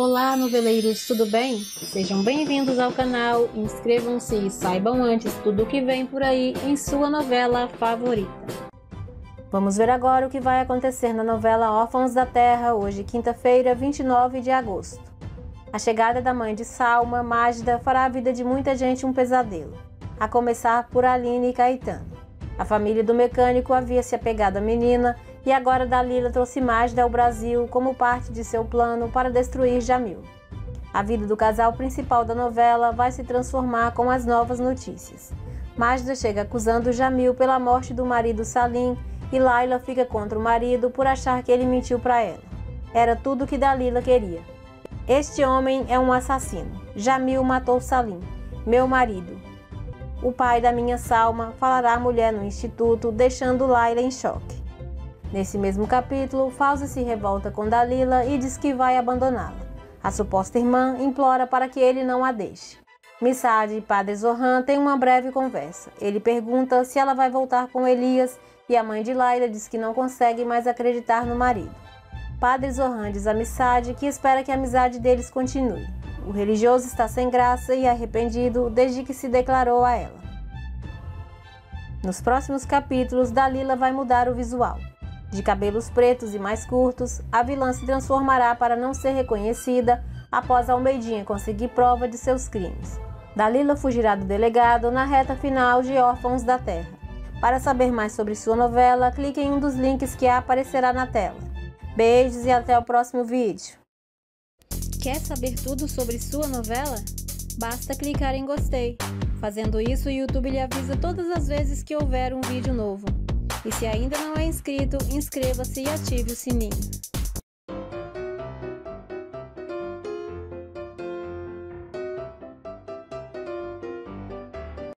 Olá, noveleiros, tudo bem? Sejam bem-vindos ao canal, inscrevam-se e saibam antes tudo o que vem por aí em sua novela favorita. Vamos ver agora o que vai acontecer na novela Órfãos da Terra, hoje, quinta-feira, 29 de agosto. A chegada da mãe de Salma, Mágida, fará a vida de muita gente um pesadelo, a começar por Aline e Caetano. A família do mecânico havia se apegado à menina e agora Dalila trouxe Magda ao Brasil como parte de seu plano para destruir Jamil. A vida do casal principal da novela vai se transformar com as novas notícias. Magda chega acusando Jamil pela morte do marido Salim e Laila fica contra o marido por achar que ele mentiu para ela. Era tudo o que Dalila queria. Este homem é um assassino. Jamil matou Salim, meu marido. O pai da minha Salma falará à mulher no instituto, deixando Laila em choque. Nesse mesmo capítulo, Fauzi se revolta com Dalila e diz que vai abandoná-la. A suposta irmã implora para que ele não a deixe. Missade e Padre Zohan têm uma breve conversa. Ele pergunta se ela vai voltar com Elias e a mãe de Laila diz que não consegue mais acreditar no marido. Padre Zohan diz a Missade que espera que a amizade deles continue. O religioso está sem graça e arrependido desde que se declarou a ela. Nos próximos capítulos, Dalila vai mudar o visual. De cabelos pretos e mais curtos, a vilã se transformará para não ser reconhecida após Almeidinha conseguir prova de seus crimes. Dalila fugirá do delegado na reta final de Órfãos da Terra. Para saber mais sobre sua novela, clique em um dos links que aparecerá na tela. Beijos e até o próximo vídeo. Quer saber tudo sobre sua novela? Basta clicar em gostei. Fazendo isso, o YouTube lhe avisa todas as vezes que houver um vídeo novo. E se ainda não é inscrito, inscreva-se e ative o sininho.